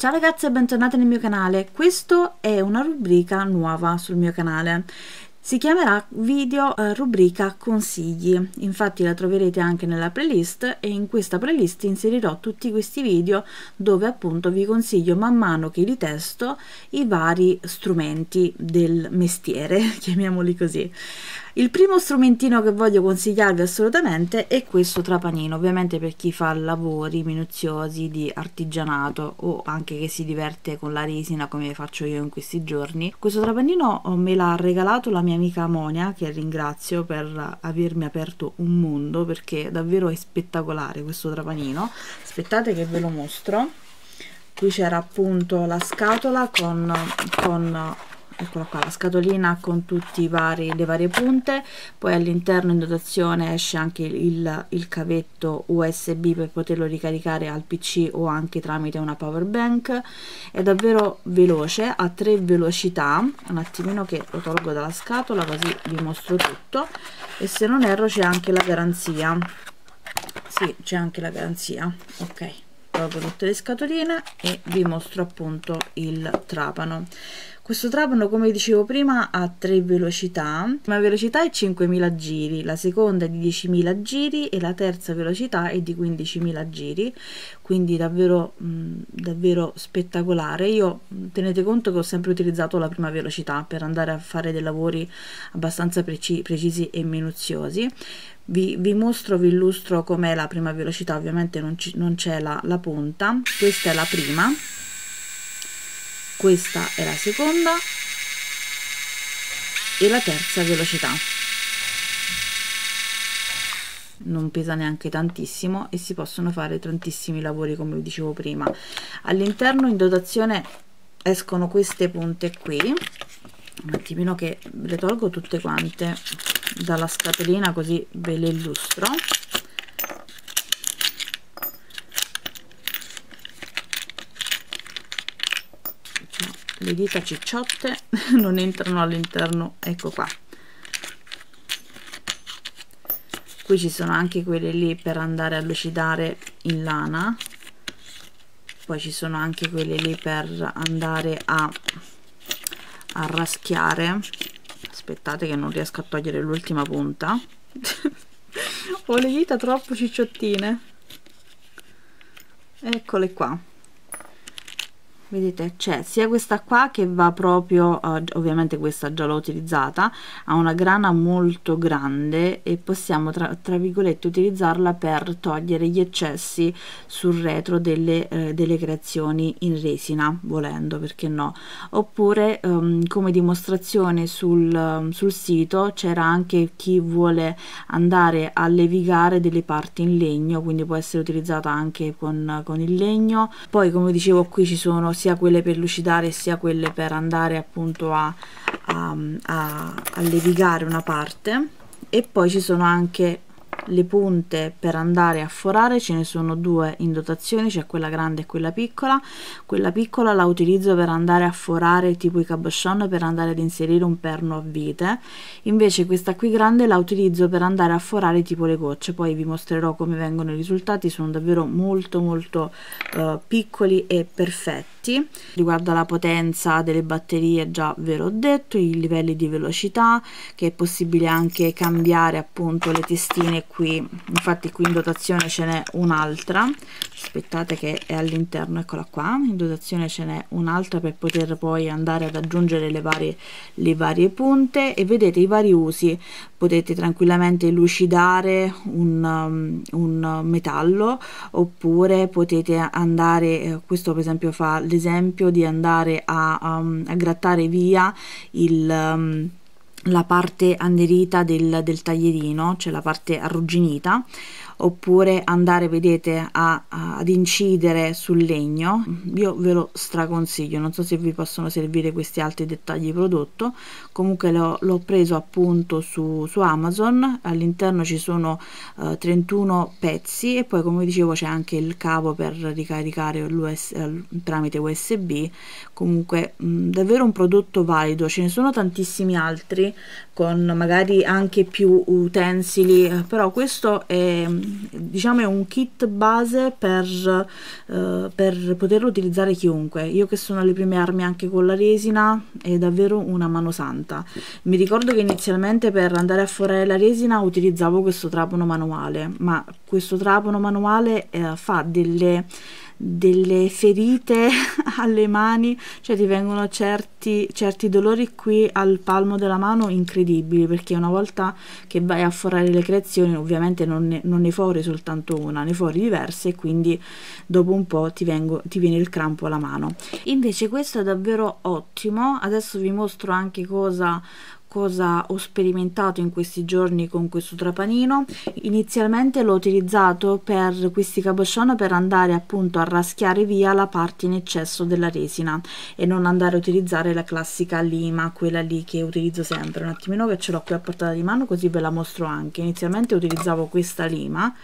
Ciao ragazze e bentornate nel mio canale, questa è una rubrica nuova sul mio canale. Si chiamerà video eh, rubrica consigli, infatti la troverete anche nella playlist e in questa playlist inserirò tutti questi video dove appunto vi consiglio man mano che li testo i vari strumenti del mestiere, chiamiamoli così. Il primo strumentino che voglio consigliarvi assolutamente è questo trapanino, ovviamente per chi fa lavori minuziosi di artigianato o anche che si diverte con la resina come faccio io in questi giorni. Questo trapanino me l'ha regalato la mia amica Monia, che ringrazio per avermi aperto un mondo perché davvero è spettacolare questo trapanino. Aspettate che ve lo mostro. Qui c'era appunto la scatola con, con eccola qua la scatolina con tutte le varie punte. Poi all'interno in dotazione esce anche il, il cavetto usb per poterlo ricaricare al pc o anche tramite una power bank. È davvero veloce ha tre velocità. Un attimino che lo tolgo dalla scatola così vi mostro tutto. E se non erro c'è anche la garanzia. Sì c'è anche la garanzia. Ok tolgo tutte le scatoline e vi mostro appunto il trapano questo trapano, come dicevo prima, ha tre velocità. La prima velocità è 5.000 giri, la seconda è di 10.000 giri e la terza velocità è di 15.000 giri, quindi davvero, mh, davvero spettacolare. Io tenete conto che ho sempre utilizzato la prima velocità per andare a fare dei lavori abbastanza preci precisi e minuziosi. Vi, vi, mostro, vi illustro com'è la prima velocità, ovviamente non c'è la, la punta, questa è la prima questa è la seconda. E la terza velocità. Non pesa neanche tantissimo e si possono fare tantissimi lavori come vi dicevo prima. All'interno in dotazione escono queste punte qui. Un attimino che le tolgo tutte quante dalla scatolina così ve le illustro le dita cicciotte non entrano all'interno ecco qua. Qui ci sono anche quelle lì per andare a lucidare in lana. Poi ci sono anche quelle lì per andare a, a raschiare. Aspettate che non riesco a togliere l'ultima punta. Ho le dita troppo cicciottine. Eccole qua vedete c'è sia questa qua che va proprio uh, ovviamente questa già l'ho utilizzata ha una grana molto grande e possiamo tra, tra virgolette utilizzarla per togliere gli eccessi sul retro delle, eh, delle creazioni in resina volendo perché no? Oppure um, come dimostrazione sul, um, sul sito c'era anche chi vuole andare a levigare delle parti in legno quindi può essere utilizzata anche con, con il legno. Poi come dicevo qui ci sono sia quelle per lucidare sia quelle per andare appunto a, a, a, a levigare una parte. E poi ci sono anche le punte per andare a forare ce ne sono due in dotazione c'è quella grande e quella piccola. Quella piccola la utilizzo per andare a forare tipo i cabochon per andare ad inserire un perno a vite. Invece questa qui grande la utilizzo per andare a forare tipo le gocce. Poi vi mostrerò come vengono i risultati sono davvero molto molto uh, piccoli e perfetti. Riguardo alla potenza delle batterie già ve l'ho detto i livelli di velocità che è possibile anche cambiare appunto le testine qui infatti qui in dotazione ce n'è un'altra. Aspettate che è all'interno eccola qua. In dotazione ce n'è un'altra per poter poi andare ad aggiungere le varie le varie punte. E vedete i vari usi. Potete tranquillamente lucidare un, um, un metallo oppure potete andare eh, questo per esempio fa l'esempio di andare a, um, a grattare via il um, la parte annerita del, del taglierino, cioè la parte arrugginita, oppure andare vedete a, a, ad incidere sul legno. Io ve lo straconsiglio non so se vi possono servire questi altri dettagli prodotto. Comunque l'ho preso appunto su, su amazon. All'interno ci sono eh, 31 pezzi e poi come dicevo c'è anche il cavo per ricaricare l'US, eh, tramite usb comunque mh, mm, davvero un prodotto valido. Ce ne sono tantissimi altri con magari anche più utensili però questo è diciamo è un kit base per, uh, per poterlo utilizzare chiunque. Io che sono alle prime armi anche con la resina è davvero una mano santa. Mi ricordo che inizialmente per andare a forare la resina utilizzavo questo trapano manuale ma questo trapano manuale eh, fa delle delle ferite alle mani, cioè ti vengono certi, certi dolori qui al palmo della mano incredibili, perché una volta che vai a forare le creazioni ovviamente non ne, non ne fori soltanto una, ne fori diverse e quindi dopo un po' ti, vengo, ti viene il crampo alla mano. Invece questo è davvero ottimo, adesso vi mostro anche cosa cosa ho sperimentato in questi giorni con questo trapanino. Inizialmente l'ho utilizzato per questi cabochon per andare appunto a raschiare via la parte in eccesso della resina e non andare a utilizzare la classica lima quella lì che utilizzo sempre. Un attimino che ce l'ho qui a portata di mano così ve la mostro anche. Inizialmente utilizzavo questa lima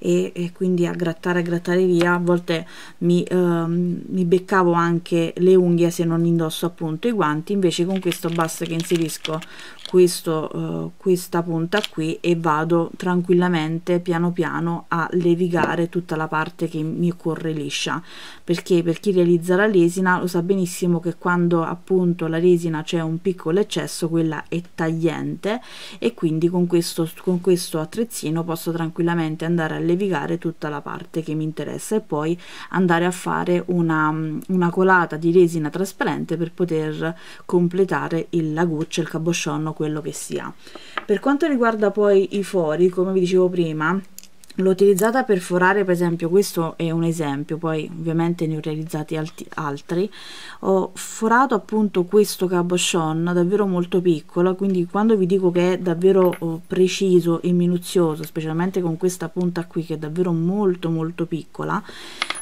e, e, quindi a grattare a grattare via a volte mi, ehm, mi beccavo anche le unghie se non indosso appunto i guanti invece con questo basta che inserisco questo, uh, questa punta qui e vado tranquillamente piano piano a levigare tutta la parte che mi occorre liscia. Perché per chi realizza la resina lo sa benissimo che quando appunto la resina c'è un piccolo eccesso quella è tagliente e quindi con questo, con questo attrezzino posso tranquillamente andare a levigare tutta la parte che mi interessa e poi andare a fare una, una colata di resina trasparente per poter completare il, la goccia, il cabochon quello che sia. Per quanto riguarda poi i fori come vi dicevo prima l'ho utilizzata per forare per esempio questo è un esempio poi ovviamente ne ho realizzati altri. Ho forato appunto questo cabochon davvero molto piccolo quindi quando vi dico che è davvero oh, preciso e minuzioso specialmente con questa punta qui che è davvero molto molto piccola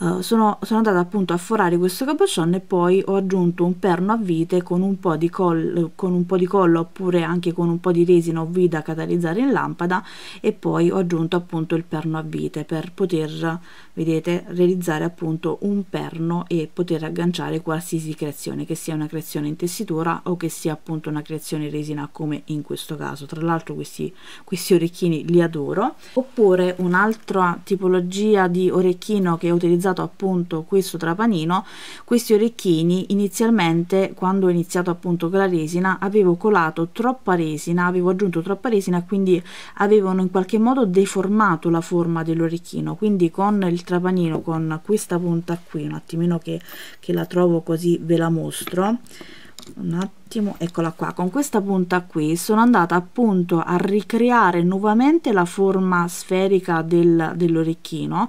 uh, sono, sono andata appunto a forare questo cabochon e poi ho aggiunto un perno a vite con un po' di collo con un po' di collo oppure anche con un po' di resina o vita da catalizzare in lampada e poi ho aggiunto appunto il perno a vite per poter vedete realizzare appunto un perno e poter agganciare qualsiasi creazione che sia una creazione in tessitura o che sia appunto una creazione resina come in questo caso. Tra l'altro questi, questi orecchini li adoro. Oppure un'altra tipologia di orecchino che ho utilizzato appunto questo trapanino questi orecchini inizialmente quando ho iniziato appunto con la resina avevo colato troppa resina avevo aggiunto troppa resina quindi avevano in qualche modo deformato la forma dell'orecchino. Quindi con il trapanino con questa punta qui un attimino che, che la trovo così ve la mostro un attimo eccola qua. Con questa punta qui sono andata appunto a ricreare nuovamente la forma sferica del, dell'orecchino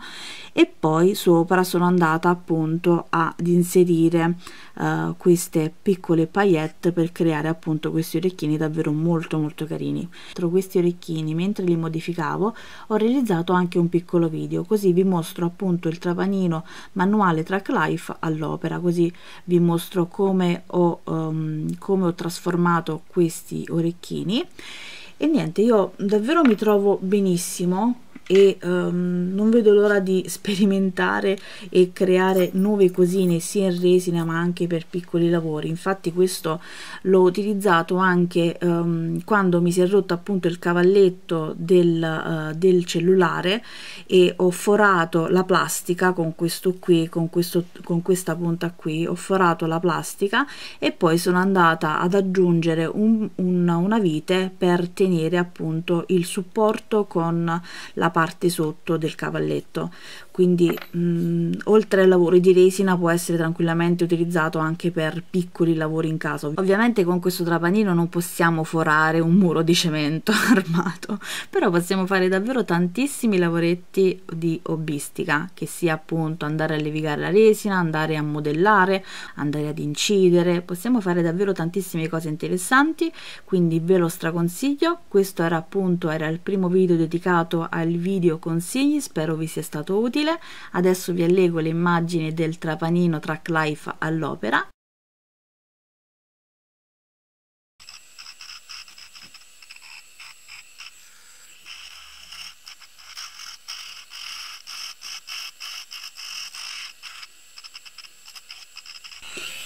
e poi sopra sono andata appunto ad inserire uh, queste piccole paillette per creare appunto questi orecchini davvero molto molto carini. Tra questi orecchini mentre li modificavo ho realizzato anche un piccolo video così vi mostro appunto il trapanino manuale track life all'opera così vi mostro come ho, um, ho trasformato questi orecchini. E niente io davvero mi trovo benissimo e um, non vedo l'ora di sperimentare e creare nuove cosine sia in resina ma anche per piccoli lavori. Infatti questo l'ho utilizzato anche um, quando mi si è rotto appunto il cavalletto del, uh, del cellulare e ho forato la plastica con questo qui con, questo, con questa punta qui. Ho forato la plastica e poi sono andata ad aggiungere un, un, una vite per tenere appunto il supporto con la parte parte sotto del cavalletto quindi mh, oltre ai lavori di resina può essere tranquillamente utilizzato anche per piccoli lavori in casa. Ovviamente con questo trapanino non possiamo forare un muro di cemento armato però possiamo fare davvero tantissimi lavoretti di hobbistica che sia appunto andare a levigare la resina andare a modellare andare ad incidere. Possiamo fare davvero tantissime cose interessanti quindi ve lo straconsiglio. Questo era appunto era il primo video dedicato al video consigli spero vi sia stato utile Adesso vi allego le immagini del trapanino Track Life all'opera.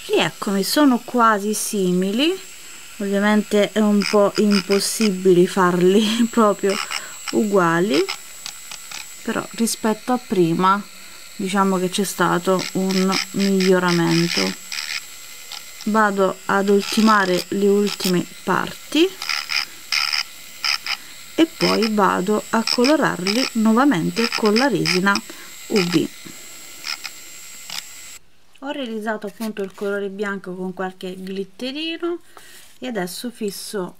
E eccomi, sono quasi simili, ovviamente è un po' impossibile farli proprio uguali però rispetto a prima diciamo che c'è stato un miglioramento. Vado ad ultimare le ultime parti e poi vado a colorarli nuovamente con la resina UV ho realizzato appunto il colore bianco con qualche glitterino e adesso fisso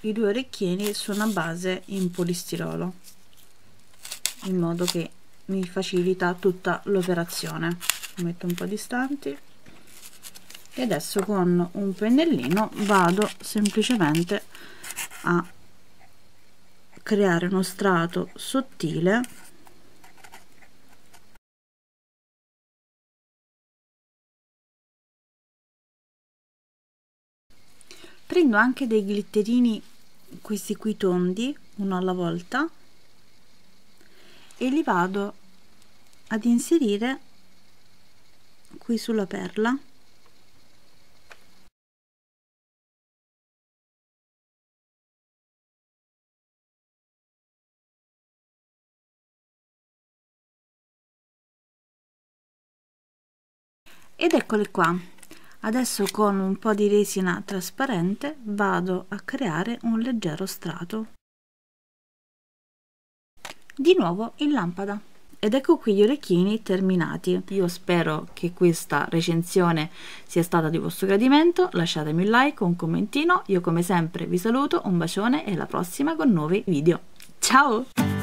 i due orecchini su una base in polistirolo in modo che mi facilita tutta l'operazione. Metto un po' distanti. E adesso con un pennellino vado semplicemente a creare uno strato sottile. Prendo anche dei glitterini questi qui tondi uno alla volta e li vado ad inserire qui sulla perla. Ed eccole qua. Adesso con un po' di resina trasparente vado a creare un leggero strato di nuovo in lampada. Ed ecco qui gli orecchini terminati. Io spero che questa recensione sia stata di vostro gradimento. Lasciatemi un like un commentino. Io come sempre vi saluto un bacione e alla prossima con nuovi video. Ciao